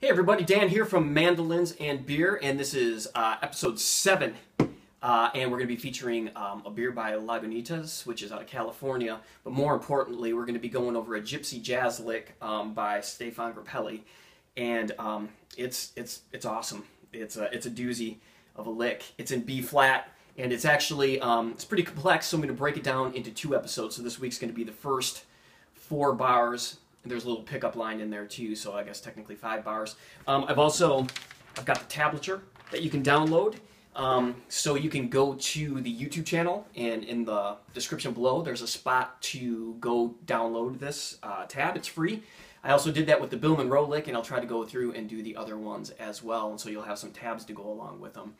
Hey everybody, Dan here from Mandolins and Beer, and this is uh, episode 7. Uh, and we're going to be featuring um, a beer by Lagunitas, which is out of California. But more importantly, we're going to be going over a Gypsy Jazz Lick um, by Stephane Grappelli. And um, it's, it's, it's awesome. It's a, it's a doozy of a lick. It's in B flat, and it's actually um, it's pretty complex, so I'm going to break it down into two episodes. So this week's going to be the first four bars there's a little pickup line in there too, so I guess technically five bars. Um, I've also I've got the tablature that you can download. Um, so you can go to the YouTube channel, and in the description below, there's a spot to go download this uh, tab. It's free. I also did that with the Bill Monroe lick, and I'll try to go through and do the other ones as well, and so you'll have some tabs to go along with them.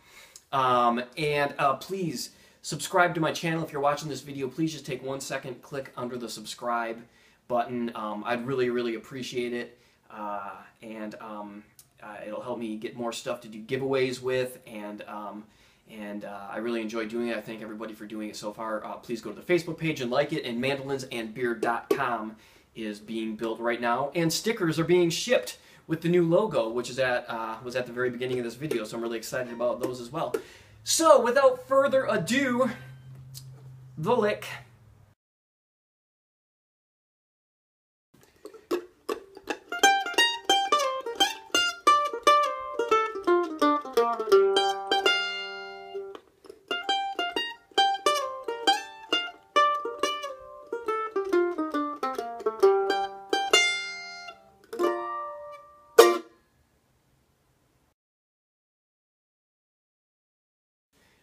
Um, and uh, please subscribe to my channel if you're watching this video. Please just take one second, click under the subscribe button. Um, I'd really, really appreciate it. Uh, and um, uh, it'll help me get more stuff to do giveaways with. And um, and uh, I really enjoy doing it. I thank everybody for doing it so far. Uh, please go to the Facebook page and like it. And mandolinsandbeer.com is being built right now. And stickers are being shipped with the new logo, which is at uh, was at the very beginning of this video. So I'm really excited about those as well. So without further ado, the lick.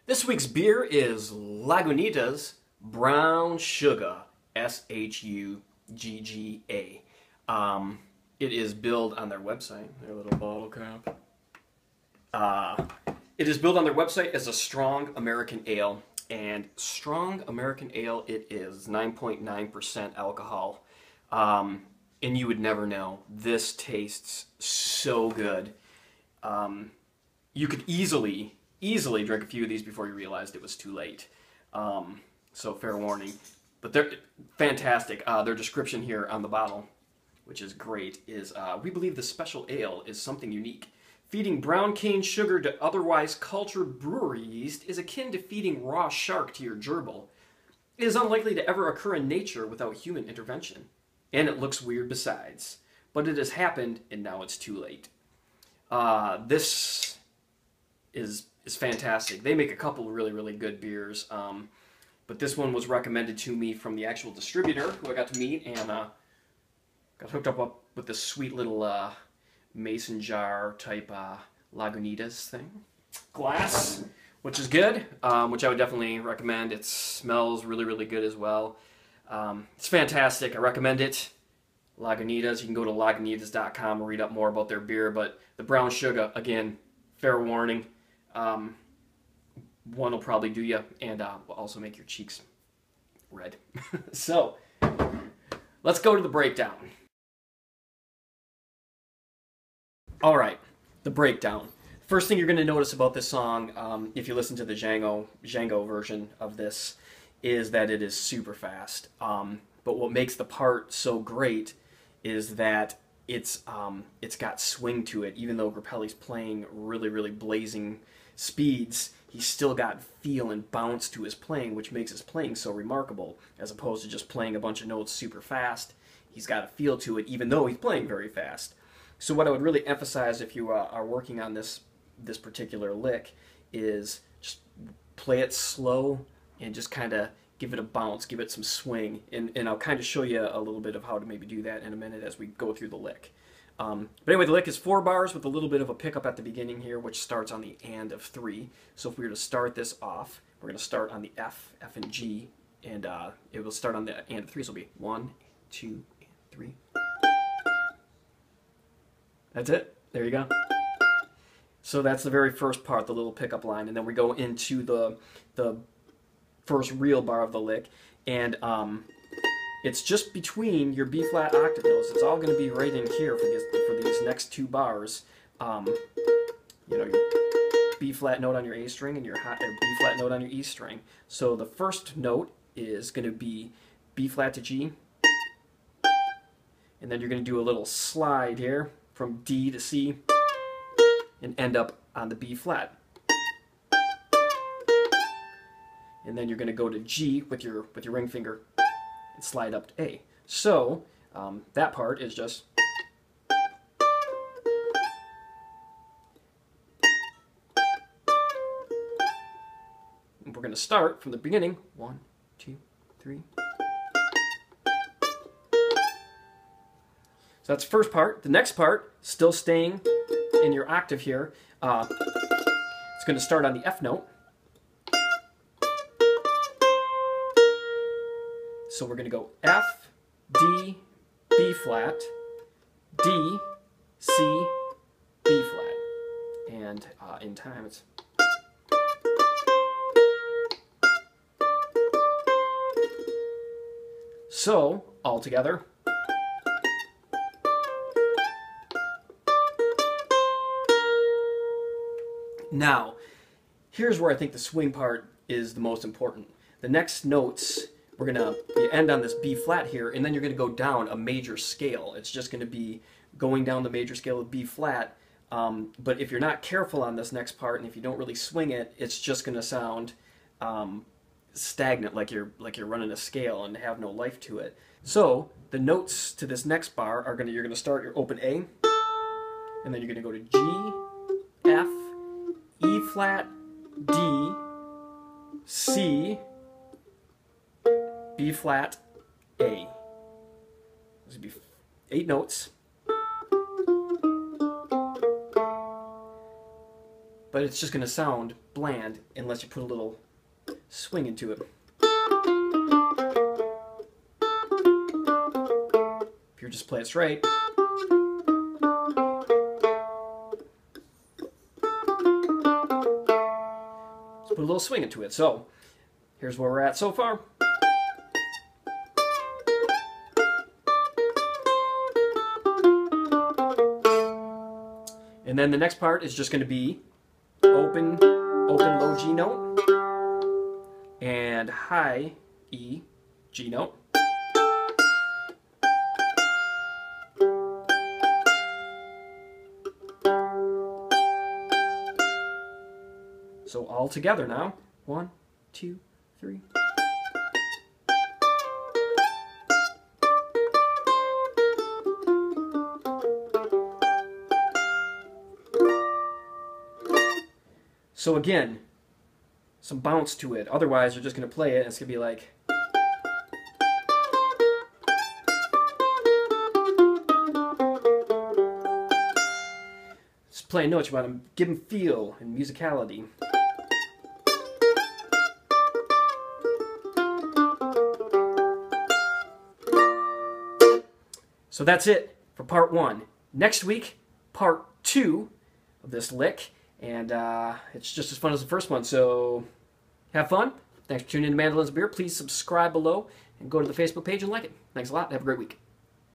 This week's beer is Lagunitas Brown Shugga, S H U G G A. Um, it is billed on their website, their little bottle cap. Uh, it is billed on their website as a strong American ale, and strong American ale it is 9.9% alcohol. Um, and you would never know. This tastes so good. Um, you could easily easily drink a few of these before you realized it was too late. Um, so fair warning. But they're fantastic. Uh, their description here on the bottle, which is great, is uh, we believe the special ale is something unique. Feeding brown cane sugar to otherwise cultured brewery yeast is akin to feeding raw shark to your gerbil. It is unlikely to ever occur in nature without human intervention. And it looks weird besides. But it has happened, and now it's too late. Uh, this is is fantastic. They make a couple really, really good beers. Um, but this one was recommended to me from the actual distributor who I got to meet and uh, got hooked up, up with this sweet little uh, mason jar type uh, Lagunitas thing. Glass, which is good, um, which I would definitely recommend. It smells really, really good as well. Um, it's fantastic. I recommend it. Lagunitas. You can go to lagunitas.com and read up more about their beer. But the brown sugar, again, fair warning. Um, one will probably do you, and uh, will also make your cheeks red. so, let's go to the breakdown. All right, the breakdown. First thing you're going to notice about this song, um, if you listen to the Django, Django version of this, is that it is super fast. Um, but what makes the part so great is that it's um, it's got swing to it. Even though Grappelli's playing really, really blazing speeds, he's still got feel and bounce to his playing, which makes his playing so remarkable, as opposed to just playing a bunch of notes super fast. He's got a feel to it, even though he's playing very fast. So what I would really emphasize if you uh, are working on this this particular lick is just play it slow and just kind of give it a bounce, give it some swing, and, and I'll kind of show you a little bit of how to maybe do that in a minute as we go through the lick. Um, but anyway, the lick is four bars with a little bit of a pickup at the beginning here, which starts on the and of three. So if we were to start this off, we're going to start on the F, F and G, and uh, it will start on the and of three. So it'll be one, two, and three. That's it. There you go. So that's the very first part, the little pickup line, and then we go into the the first real bar of the lick, and um, it's just between your B flat octave notes. It's all going to be right in here for these for these next two bars. Um, you know, your B flat note on your A string and your high, B flat note on your E string. So the first note is going to be B flat to G, and then you're going to do a little slide here from D to C and end up on the B flat. And then you're going to go to G with your with your ring finger slide up to A. So um, that part is just we're going to start from the beginning. One, two, three. So that's the first part. The next part, still staying in your octave here, uh, it's going to start on the F note. So we're going to go F, D, B flat, D, C, B flat. And uh, in time it's So, all together. Now, here's where I think the swing part is the most important. The next notes, we're gonna end on this B flat here, and then you're gonna go down a major scale. It's just gonna be going down the major scale of B flat. Um, but if you're not careful on this next part, and if you don't really swing it, it's just gonna sound um, stagnant, like you're like you're running a scale and have no life to it. So the notes to this next bar are gonna you're gonna start your open A, and then you're gonna go to G, F, E flat, D, C, B flat, A. Those would be eight notes. But it's just going to sound bland unless you put a little swing into it. If you just play it straight. Let's put a little swing into it. So, here's where we're at so far. And then the next part is just going to be open, open low G note and high E G note. So all together now. One, two, three. So again, some bounce to it. Otherwise, you're just going to play it and it's going to be like... Just playing notes, you want to give them feel and musicality. So that's it for part one. Next week, part two of this lick. And uh, it's just as fun as the first one. So have fun. Thanks for tuning in to Mandolins Beer. Please subscribe below and go to the Facebook page and like it. Thanks a lot. Have a great week.